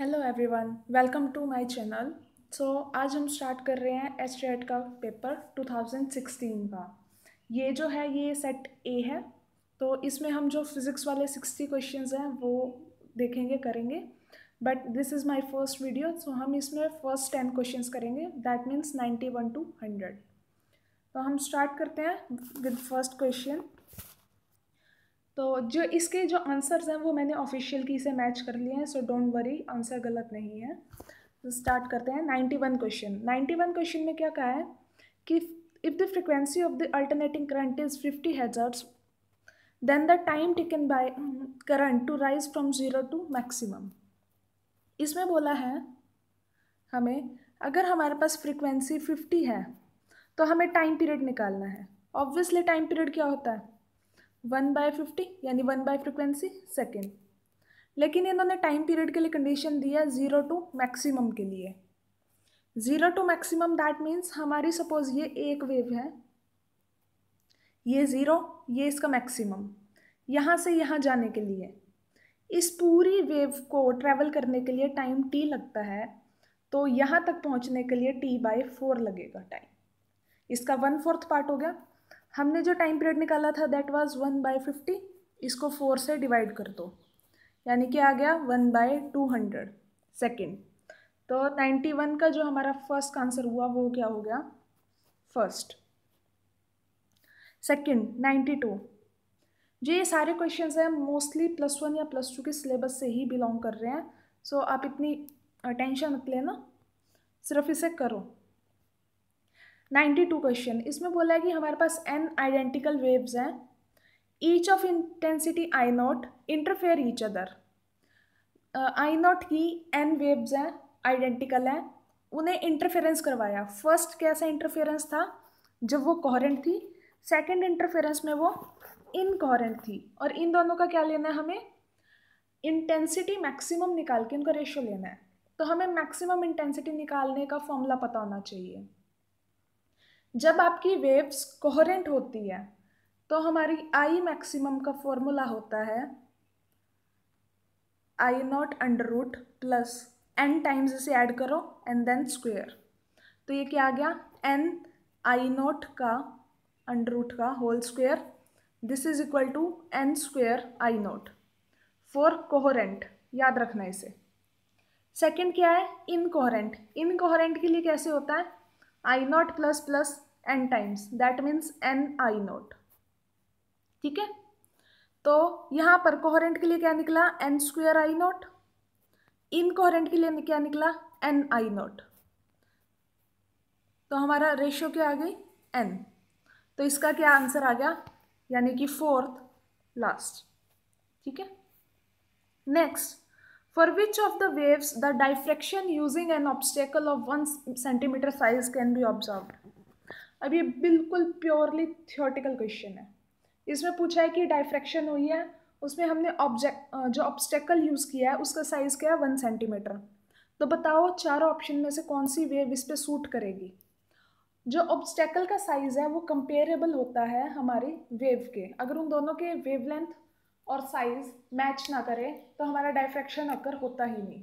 Hello everyone welcome to my channel so आज हम start कर रहे हैं टेट का पेपर 2016 का। ये जो है, ये सेट ए है। तो इसमें हम जो फिज़िक्स वाले 60 क्वेश्चंस हैं, वो देखेंगे, करेंगे। But this is my first video so हम इसमें फ़र्स्ट टेन क्वेश्चंस करेंगे। दैट मीन्स 91 टू 100 तो हम स्टार्ट करते हैं विद फ़र्स्ट क्वेश्चन तो जो इसके जो आंसर्स हैं, वो मैंने ऑफिशियल की से मैच कर लिए हैं सो डोंट वरी आंसर गलत नहीं है। तो स्टार्ट करते हैं। Ninety one question ninety one question में क्या कहा है कि if the frequency of the alternating current is fifty hertz then the time taken by current to rise from zero to maximum इसमें बोला है हमें, अगर हमारे पास फ्रिक्वेंसी फिफ्टी है तो हमें टाइम पीरियड निकालना है। ऑब्वियसली टाइम पीरियड क्या होता है? वन बाय फिफ्टी, यानी वन बाय फ्रिक्वेंसी सेकेंड। लेकिन इन्होंने टाइम पीरियड के लिए कंडीशन दिया ज़ीरो टू मैक्सिमम के लिए। Zero to maximum that means हमारी सपोज़ ये एक वेव है, ये ज़ीरो ये इसका मैक्सिमम यहाँ से यहाँ जाने के लिए। इस पूरी वेव को ट्रैवल करने के लिए टाइम टी लगता है तो यहाँ तक पहुँचने के लिए टी बाय फोर लगेगा टाइम इसका वन फोर्थ पार्ट हो गया। हमने जो टाइम पीरियड निकाला था that was one by fifty इसको फोर से डिवाइड कर दो। यानी कि आ गया one by two hundred second तो नाइन्टी वन का जो हमारा फ़र्स्ट आंसर हुआ वो क्या हो गया? फ़र्स्ट सेकेंड नाइन्टी टू जो ये सारे क्वेश्चंस हैं मोस्टली प्लस वन या प्लस टू के सिलेबस से ही बिलोंग कर रहे हैं। सो so, आप इतनी टेंशन मत लेना। सिर्फ़ इसे करो। Ninety two question. इसमें बोला है कि हमारे पास एन आइडेंटिकल वेव्स हैं। Each of intensity I not interfere each other I not की एन वेव्स हैं आइडेंटिकल हैं। उन्हें इंटरफेरेंस करवाया। फ़र्स्ट कैसा इंटरफेरेंस था? जब वो कोहरेंट थी। सेकंड इंटरफेरेंस में वो इनकोहरेंट थी। और इन दोनों का क्या लेना है हमें? इंटेंसिटी मैक्सिमम निकाल के उनका रेशियो लेना है। तो हमें मैक्सिमम इंटेंसिटी निकालने का फॉर्मूला पता होना चाहिए। जब आपकी वेव्स कोहरेंट होती है तो हमारी आई मैक्सिमम का फॉर्मूला होता है I not under root plus N times इसे ऐड करो एंड देन स्क्वेयर। तो ये क्या आ गया? एन आई नॉट का अंडर रूट का whole square. This is equal to N square I not. For coherent, याद रखना इसे। सेकेंड क्या है? इनकोहरेंट। इनकोहरेंट के लिए कैसे होता है? I not plus plus N times that means N I not ठीक है? तो यहाँ पर कोहरेंट के लिए क्या निकला? N square I not incoherent के लिए क्या निकला? एन आई नॉट तो हमारा रेशियो क्या आ गई? एन तो इसका क्या आंसर आ गया? यानी कि फोर्थ लास्ट ठीक है? Next For which of the waves the diffraction using an obstacle of one centimeter size can be observed? अब ये बिल्कुल प्योरली थियोटिकल क्वेश्चन है। इसमें पूछा है कि डाइफ्रैक्शन हुई है, उसमें हमने ऑब्जेक्ट जो ऑब्स्टेकल यूज़ किया है, उसका साइज़ क्या है? वन सेंटीमीटर तो बताओ चारों ऑप्शन में से कौन सी वेव इस पर सूट करेगी? जो ऑब्स्टेकल का साइज़ है, वो कंपेरेबल होता है हमारी वेव के। अगर उन दोनों के वेवलेंथ और साइज़ मैच ना करे तो हमारा डाइफ्रैक्शन अक्कर होता ही नहीं।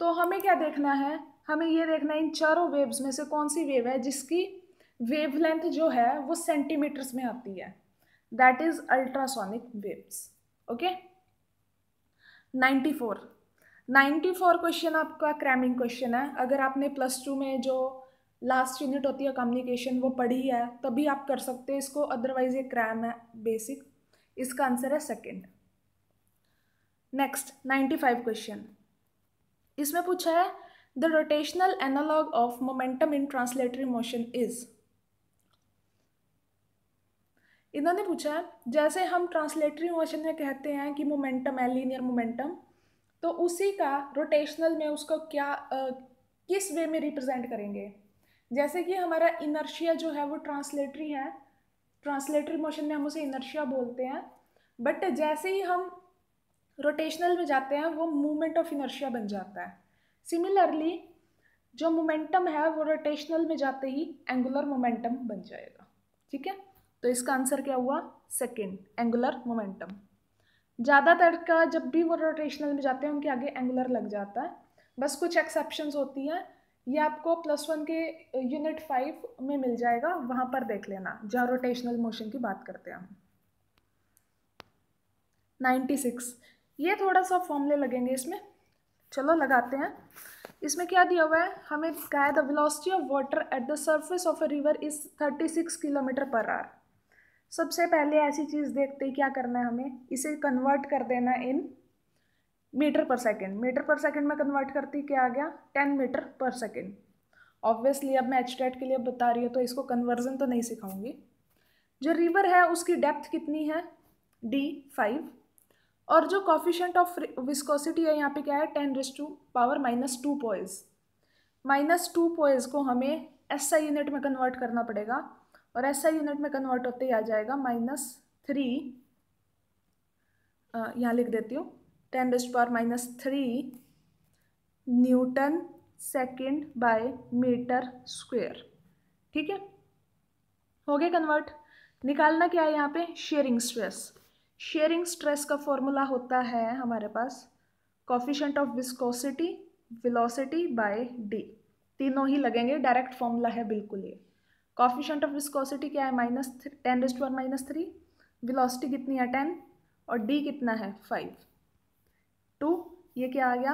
तो हमें क्या देखना है? हमें ये देखना है इन चारों वेव्स में से कौन सी वेव है जिसकी वेवलेंथ जो है वो सेंटीमीटर्स में आती है। That is ultrasonic waves okay 94 94 question आपका क्रैमिंग क्वेश्चन है। अगर आपने प्लस टू में जो लास्ट यूनिट होती है कम्युनिकेशन वो पढ़ी है, तभी आप कर सकते हैं। इसको अदरवाइज़ ये क्रैम है बेसिक इसका आंसर है second next ninety five question इसमें पूछा है the rotational analog of momentum in translatory motion is इन्होंने पूछा है जैसे हम ट्रांसलेटरी मोशन में कहते हैं कि मोमेंटम है लीनियर मोमेंटम तो उसी का रोटेशनल में उसको क्या आ, किस वे में रिप्रेजेंट करेंगे? जैसे कि हमारा इनर्शिया जो है वो ट्रांसलेटरी है ट्रांसलेटरी मोशन में हम उसे इनर्शिया बोलते हैं बट जैसे ही हम रोटेशनल में जाते हैं, वो मूवमेंट ऑफ़ इनर्शिया बन जाता है। सिमिलरली जो मोमेंटम है, वो रोटेशनल में जाते ही एंगुलर मोमेंटम बन जाएगा। ठीक है? तो इसका आंसर क्या हुआ? सेकेंड एंगुलर मोमेंटम ज़्यादातर का जब भी वो रोटेशनल में जाते हैं, उनके आगे एंगुलर लग जाता है। बस कुछ एक्सेप्शंस होती हैं। ये आपको प्लस वन के यूनिट फाइव में मिल जाएगा। वहाँ पर देख लेना, जहाँ रोटेशनल मोशन की बात करते हैं हम। नाइन्टी सिक्स ये थोड़ा सा फॉर्मूले लगेंगे इसमें। चलो, लगाते हैं। इसमें क्या दिया हुआ है? हमें कहा है? The velocity of water at the surface of a river is thirty six kilometre per hour सबसे पहले ऐसी चीज़ देखते क्या करना है हमें? इसे कन्वर्ट कर देना in metre per second. Metre per second में कन्वर्ट करती क्या आ गया? Ten metre per second. Obviously अब मैं एच के लिए बता रही हूँ तो इसको कन्वर्जन तो नहीं सिखाऊँगी। जो रिवर है, उसकी डेप्थ कितनी है? डी फाइव और जो कॉफिशेंट ऑफ़ विस्कोसिटी है, यहाँ पे क्या है? Ten raise to power minus two poise minus two poise को हमें एस आई यूनिट में कन्वर्ट करना पड़ेगा। और एस आई यूनिट में कन्वर्ट होते ही आ जाएगा माइनस थ्री यहाँ लिख देती हूँ। Ten raised power minus three newton second by metre square ठीक है? हो गया कन्वर्ट निकालना क्या है यहाँ पे? शेयरिंग स्ट्रेस शेयरिंग स्ट्रेस का फॉर्मूला होता है हमारे पास coefficient of viscosity velocity by D तीनों ही लगेंगे डायरेक्ट फॉर्मूला है बिल्कुल ये। कॉफिशेंट ऑफ़ विस्कोसिटी क्या है? Minus ten raised one minus three velocity कितनी है? टेन और डी कितना है? फाइव टू, ये क्या आ गया?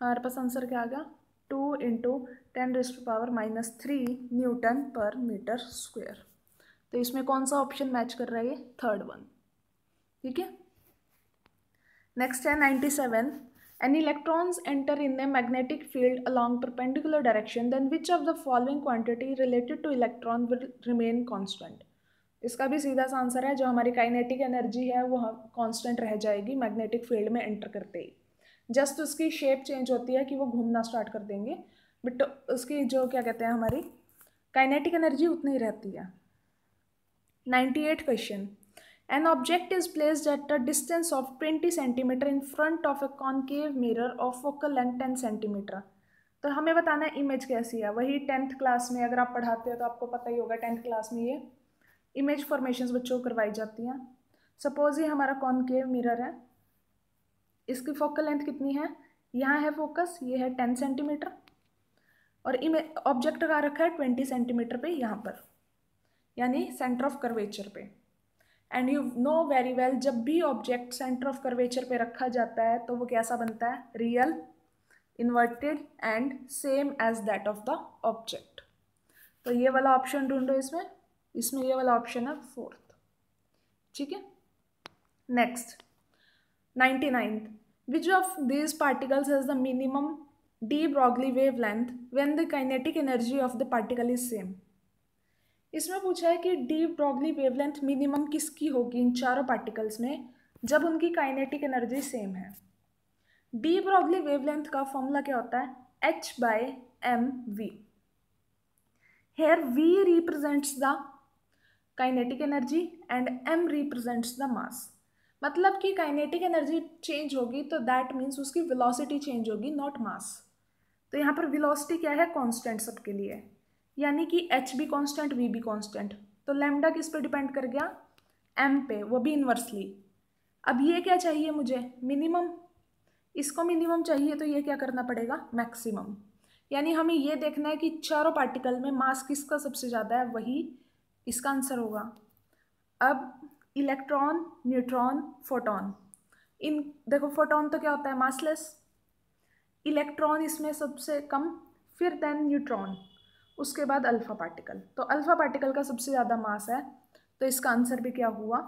हमारे पास आंसर क्या आ गया? Two into ten raised power minus three newton per metre square तो इसमें कौन सा ऑप्शन मैच कर रहा है ये? थर्ड वन ठीक है? नेक्स्ट है ninety seven N electrons enter in a magnetic field along perpendicular direction then which of the following quantity related to electron will remain constant इसका भी सीधा सा आंसर है, जो हमारी काइनेटिक एनर्जी है, वो कांस्टेंट रह जाएगी मैग्नेटिक फ़ील्ड में एंटर करते ही जस्ट उसकी शेप चेंज होती है कि वो घूमना स्टार्ट कर देंगे बट उसकी जो क्या कहते हैं हमारी काइनेटिक एनर्जी उतनी ही रहती है 98 question. An object is placed at a distance of 20 cm in front of a concave mirror of focal length 10 cm. तो हमें बताना है इमेज कैसी है वही टेंथ क्लास में अगर आप पढ़ाते हो तो आपको पता ही होगा टेंथ क्लास में ये इमेज फॉर्मेशन बच्चों को करवाई जाती हैं। सपोज़ ये हमारा कॉनकेव मिरर है। इसकी फोकल लेंथ कितनी है? यहाँ है फोकस ये है टेन सेंटीमीटर और इमेज ऑब्जेक्ट का रखा है ट्वेंटी सेंटीमीटर पे यहाँ पर। यानी सेंटर ऑफ़ कर्वेचर पे। And you know very well जब भी ऑब्जेक्ट सेंटर ऑफ़ कर्वेचर पे रखा जाता है तो वो कैसा बनता है? Real inverted and same as that of the object तो ये वाला ऑप्शन ढूंढो इसमें। इसमें ये वाला ऑप्शन है फोर्थ ठीक है? Next ninety ninth which of these particles has the minimum de Broglie wave length when the kinetic energy of the particle is same इसमें पूछा है कि डी ब्रॉगली वेवलेंथ मिनिमम किसकी होगी इन चारों पार्टिकल्स में जब उनकी काइनेटिक एनर्जी सेम है? डी ब्रॉगली वेवलेंथ का फॉर्मूला क्या होता है? H by M V here V represents the kinetic energy and M represents the mass मतलब कि काइनेटिक एनर्जी चेंज होगी तो दैट मीन्स उसकी वेलोसिटी चेंज होगी नॉट मास तो यहाँ पर वेलोसिटी क्या है? कांस्टेंट सबके लिए. यानी कि एच भी कॉन्स्टेंट वी भी कॉन्स्टेंट तो लेमडा किस पे डिपेंड कर गया? एम पे. वो भी इन्वर्सली अब ये क्या चाहिए मुझे? मिनिमम इसको मिनिमम चाहिए तो ये क्या करना पड़ेगा? मैक्सिमम यानी हमें ये देखना है कि चारों पार्टिकल में मास किसका सबसे ज़्यादा है? वही इसका आंसर होगा। अब इलेक्ट्रॉन, न्यूट्रॉन, फोटोन। इन, देखो, फोटोन तो क्या होता है? मासलेस। इलेक्ट्रॉन इसमें सबसे कम, फिर देन न्यूट्रॉन। उसके बाद अल्फ़ा पार्टिकल। तो अल्फ़ा पार्टिकल का सबसे ज़्यादा मास है। तो इसका आंसर भी क्या हुआ?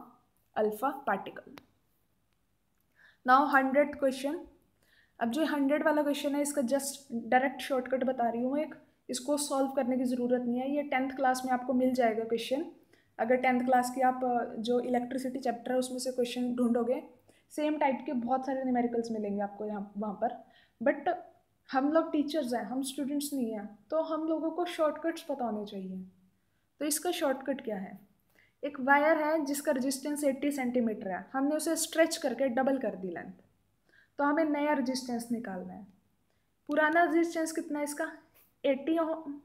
Alpha particle. Now hundred question अब जो हंड्रेड वाला क्वेश्चन है, इसका जस्ट डायरेक्ट शॉर्टकट बता रही हूँ एक। इसको सॉल्व करने की ज़रूरत नहीं है। ये टेंथ क्लास में आपको मिल जाएगा क्वेश्चन अगर टेंथ क्लास की आप जो इलेक्ट्रिसिटी चैप्टर है, उसमें से क्वेश्चन ढूंढोगे सेम टाइप के बहुत सारे न्यूमेरिकल्स मिलेंगे आपको यहाँ, वहाँ पर। बट हम लोग टीचर्स हैं, हम स्टूडेंट्स नहीं हैं तो हम लोगों को शॉर्टकट्स पता होने चाहिए। तो इसका शॉर्टकट क्या है? एक वायर है, जिसका रेजिस्टेंस 80 सेंटीमीटर है। हमने उसे स्ट्रेच करके डबल कर दी लेंथ तो हमें नया रेजिस्टेंस निकालना है। पुराना रेजिस्टेंस कितना है इसका? 80 ओम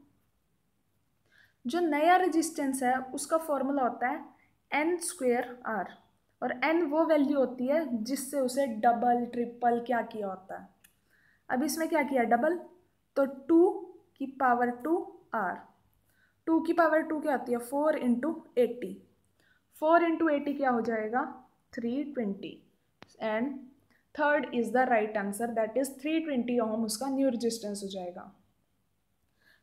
जो नया रेजिस्टेंस है, उसका फॉर्मूला होता है एन स्क्वेयर आर और एन वो वैल्यू होती है जिससे उसे डबल ट्रिपल क्या किया होता है। अब इसमें क्या किया डबल तो टू की पावर टू आर टू की पावर टू क्या होती है? Four into eighty four into eighty क्या हो जाएगा? Three twenty and third is the right answer that is three twenty ohm उसका न्यू रजिस्टेंस हो जाएगा।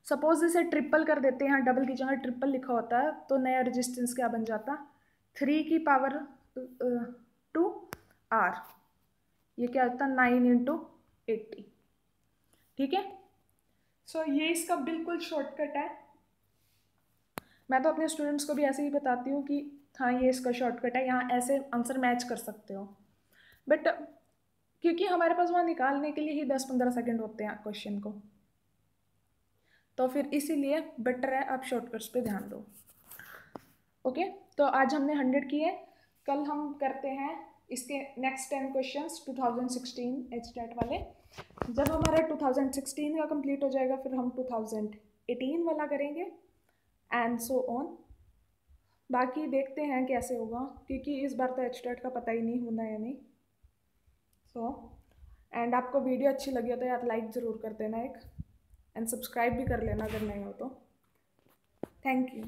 सपोज़ इसे ट्रिपल कर देते हैं डबल की जगह ट्रिपल लिखा होता है तो नया रजिस्टेंस क्या बन जाता? थ्री की पावर टू आर ये क्या होता है नाइन इंटू एट्टी ठीक है? सो ये इसका बिल्कुल शॉर्टकट है। मैं तो अपने स्टूडेंट्स को भी ऐसे ही बताती हूँ कि हाँ ये इसका शॉर्टकट है, यहाँ ऐसे आंसर मैच कर सकते हो। बट क्योंकि हमारे पास वहाँ निकालने के लिए ही दस पंद्रह सेकेंड होते हैं क्वेश्चन को। तो फिर इसीलिए बेटर है आप शॉर्टकट्स पे ध्यान दो। ओके तो आज हमने हंड्रेड किए। कल हम करते हैं इसके next ten question 2016 H TET वाले। जब हमारा 2016 का कंप्लीट हो जाएगा फिर हम 2018 वाला करेंगे एंड सो ऑन बाकी देखते हैं कैसे होगा क्योंकि इस बार तो एच टेट का पता ही नहीं होना है नहीं। सो so, एंड आपको वीडियो अच्छी लगी हो तो यार लाइक ज़रूर कर देना एक। एंड सब्सक्राइब भी कर लेना अगर नहीं हो तो। Thank you.